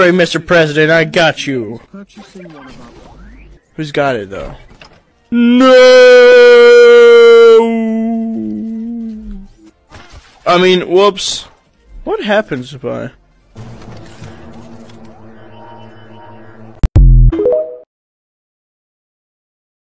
worry, Mr. President, I got you. Who's got it though? No. I mean, whoops. What happens if I?